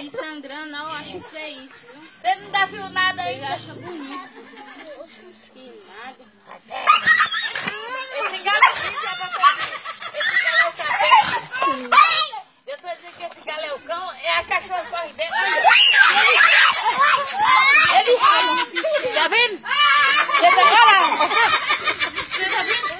aí sangrando, não, acho que é isso, viu? Você não tá viu nada aí? Ele acha bonito. Que nada. Esse galo aqui é pra fazer. Esse galo é o cabelo. Eu tô dizendo que esse galo é o cão, é a cachorra corre dentro. Ele rala. Tá vendo? Você tá ralando. Você tá vendo?